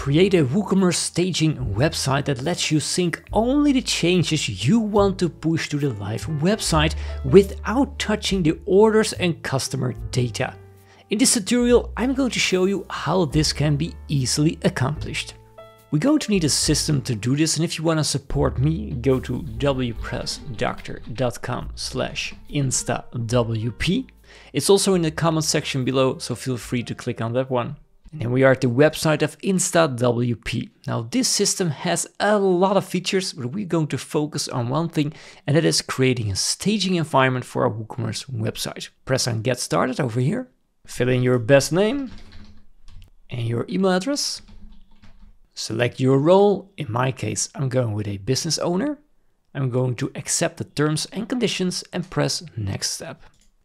Create a WooCommerce staging website that lets you sync only the changes you want to push to the live website without touching the orders and customer data. In this tutorial, I'm going to show you how this can be easily accomplished. We're going to need a system to do this and if you want to support me, go to wpressdoctor.com slash instawp. It's also in the comment section below, so feel free to click on that one. And then we are at the website of InstaWP. Now this system has a lot of features, but we're going to focus on one thing, and that is creating a staging environment for our WooCommerce website. Press on Get Started over here, fill in your best name and your email address. Select your role. In my case, I'm going with a business owner. I'm going to accept the terms and conditions and press next step.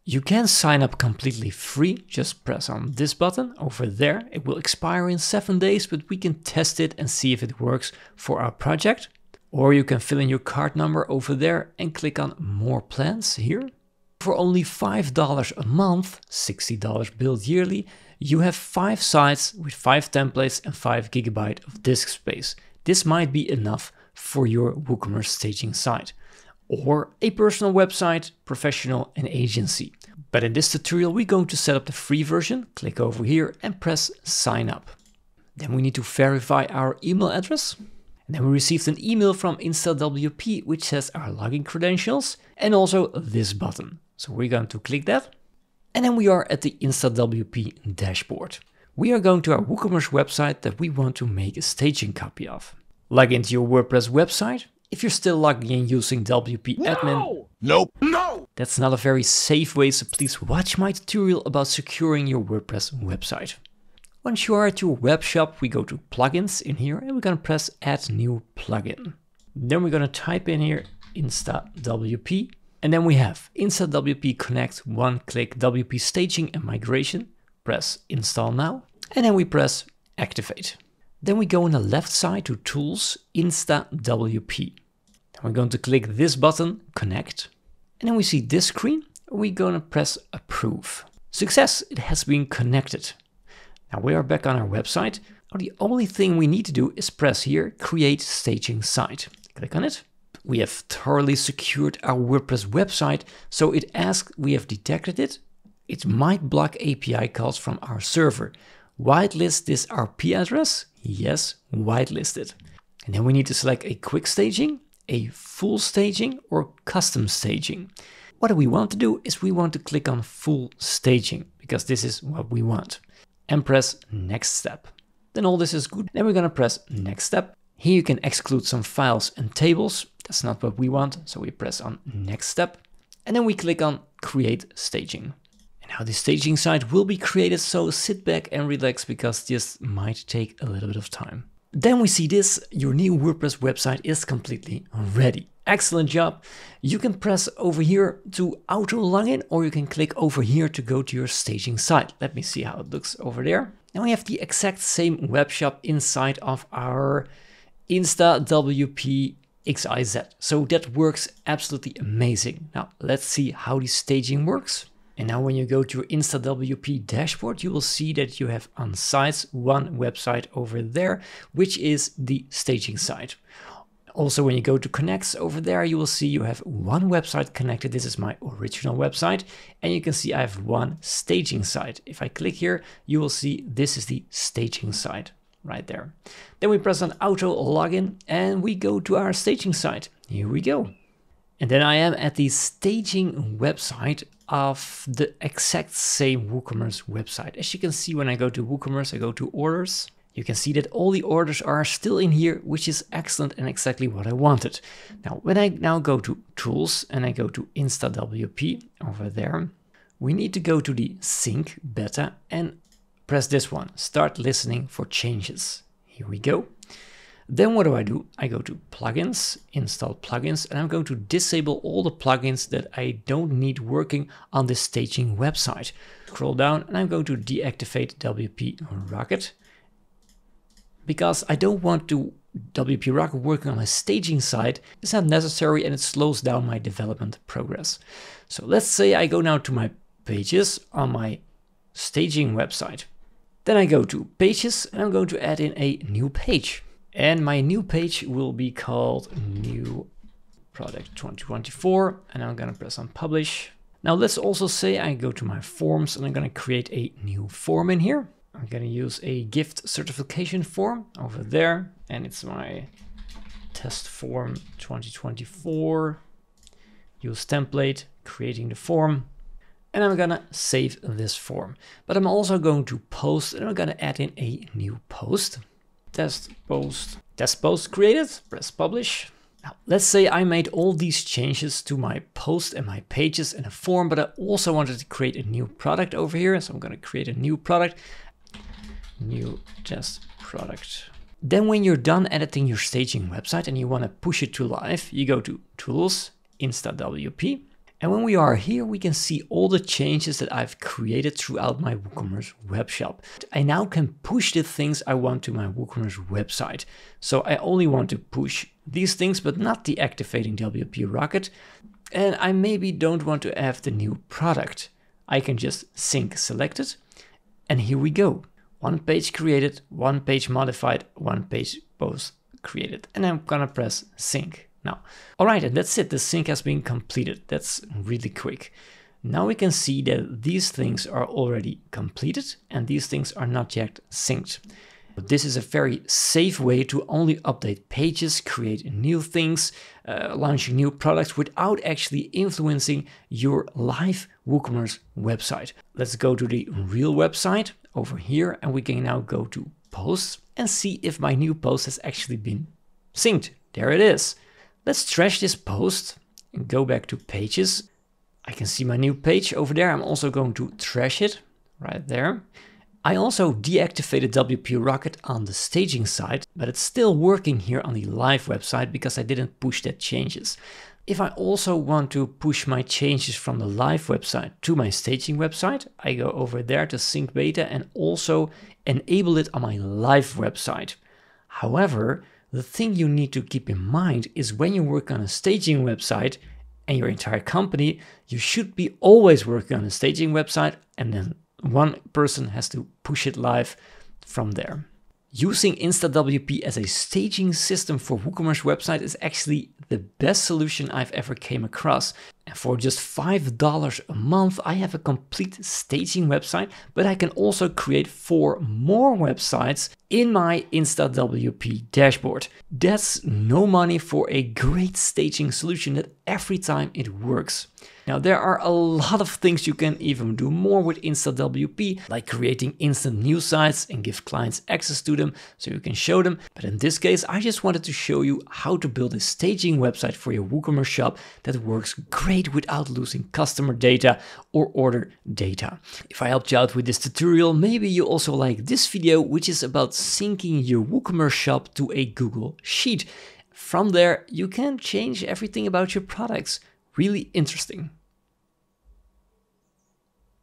You can sign up completely free, just press on this button over there. It will expire in seven days, but we can test it and see if it works for our project. Or you can fill in your card number over there and click on more plans here. For only $5 a month, $60 billed yearly, you have five sites with five templates and five gigabyte of disk space. This might be enough for your WooCommerce staging site or a personal website, professional and agency. But in this tutorial, we're going to set up the free version. Click over here and press sign up. Then we need to verify our email address. And then we received an email from InstaWP, which says our login credentials and also this button. So we're going to click that. And then we are at the InstaWP dashboard. We are going to our WooCommerce website that we want to make a staging copy of. Log into your WordPress website. If you're still logging in using WP no! admin, nope, no, that's not a very safe way, so please watch my tutorial about securing your WordPress website. Once you are at your web shop, we go to plugins in here and we're gonna press add new plugin. Then we're gonna type in here InstaWP and then we have InstaWP Connect One Click WP Staging and Migration. Press Install Now. And then we press Activate. Then we go on the left side to Tools, InstaWP. Then we're going to click this button, Connect. And then we see this screen. We're going to press Approve. Success, it has been connected. Now we are back on our website. Now the only thing we need to do is press here, Create Staging Site. Click on it. We have thoroughly secured our WordPress website, so it asks we have detected it. It might block API calls from our server. Whitelist this IP address? Yes, whitelist it. And then we need to select a quick staging, a full staging, or custom staging. What we want to do is we want to click on full staging because this is what we want and press next step. Then all this is good. Then we're going to press next step. Here you can exclude some files and tables. That's not what we want, so we press on next step. And then we click on create staging. Now the staging site will be created, so sit back and relax because this might take a little bit of time. Then we see this, your new WordPress website is completely ready. Excellent job. You can press over here to auto login or you can click over here to go to your staging site. Let me see how it looks over there. Now we have the exact same web shop inside of our Insta WP XIZ. So that works absolutely amazing. Now let's see how the staging works. And now when you go to InstaWP dashboard, you will see that you have on sites one website over there, which is the staging site. Also, when you go to connects over there, you will see you have one website connected. This is my original website. And you can see I have one staging site. If I click here, you will see this is the staging site right there. Then we press on auto login and we go to our staging site. Here we go. And then I am at the staging website of the exact same WooCommerce website. As you can see, when I go to WooCommerce, I go to orders. You can see that all the orders are still in here, which is excellent and exactly what I wanted. Now, when I now go to tools and I go to InstaWP over there, we need to go to the sync beta and press this one, start listening for changes. Here we go. Then what do I do? I go to plugins, install plugins, and I'm going to disable all the plugins that I don't need working on this staging website. Scroll down and I'm going to deactivate WP Rocket because I don't want to WP Rocket working on my staging site. It's not necessary and it slows down my development progress. So let's say I go now to my pages on my staging website. Then I go to pages and I'm going to add in a new page. And my new page will be called new product 2024 and I'm gonna press on publish. Now let's also say I go to my forms and I'm gonna create a new form in here. I'm gonna use a gift certification form over there and it's my test form 2024. Use template, creating the form. And I'm gonna save this form. But I'm also going to post and I'm gonna add in a new post. Test post, test post created, press publish. Now, let's say I made all these changes to my post and my pages in a form, but I also wanted to create a new product over here. So I'm gonna create a new product, new test product. Then when you're done editing your staging website and you want to push it to live, you go to Tools, InstaWP. And when we are here, we can see all the changes that I've created throughout my WooCommerce webshop. I now can push the things I want to my WooCommerce website. So I only want to push these things, but not deactivating WP Rocket. And I maybe don't want to have the new product. I can just sync selected. And here we go. One page created, one page modified, one page both created. And I'm gonna press sync now. All right, and that's it. The sync has been completed. That's really quick. Now we can see that these things are already completed and these things are not yet synced. This is a very safe way to only update pages, create new things, uh, launching new products without actually influencing your live WooCommerce website. Let's go to the real website over here and we can now go to posts and see if my new post has actually been synced. There it is. Let's trash this post and go back to pages. I can see my new page over there. I'm also going to trash it right there. I also deactivated WP Rocket on the staging side, but it's still working here on the live website because I didn't push that changes. If I also want to push my changes from the live website to my staging website, I go over there to sync beta and also enable it on my live website. However, the thing you need to keep in mind is when you work on a staging website and your entire company, you should be always working on a staging website and then one person has to push it live from there. Using InstaWP as a staging system for WooCommerce website is actually the best solution I've ever came across. And for just $5 a month, I have a complete staging website, but I can also create four more websites in my InstaWP dashboard. That's no money for a great staging solution that every time it works. Now there are a lot of things you can even do more with InstaWP, like creating instant news sites and give clients access to them so you can show them. But in this case, I just wanted to show you how to build a staging website for your WooCommerce shop that works great without losing customer data or order data. If I helped you out with this tutorial, maybe you also like this video, which is about syncing your WooCommerce shop to a Google Sheet. From there, you can change everything about your products. Really interesting.